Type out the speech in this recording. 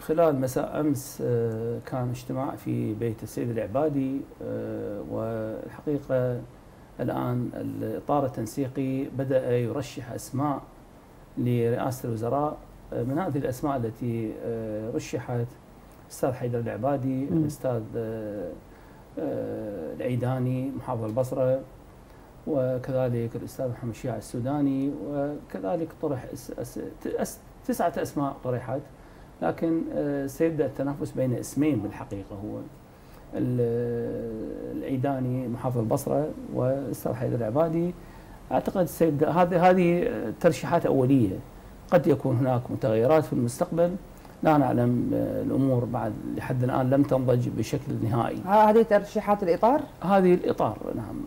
خلال مساء أمس آه، كان اجتماع في بيت السيد العبادي آه، والحقيقة الآن الإطار التنسيقي بدأ يرشح أسماء لرئاسة الوزراء آه، من هذه الأسماء التي رشحت الاستاذ حيدر العبادي الأستاذ العيداني محافظ البصرة وكذلك الأستاذ محمد الشيع السوداني وكذلك طرح تسعة أسماء طرحت. لكن آه، سيبدأ التنافس بين اسمين بالحقيقة. هو العيداني محافظ البصرة والاستاذ حيدر العبادي. أعتقد سيبدا هذه هذه ترشيحات أولية. قد يكون هناك متغيرات في المستقبل. لا نعلم آه، الأمور بعد لحد الآن لم تنضج بشكل نهائي. هذه ترشيحات الإطار؟ هذه الإطار نعم.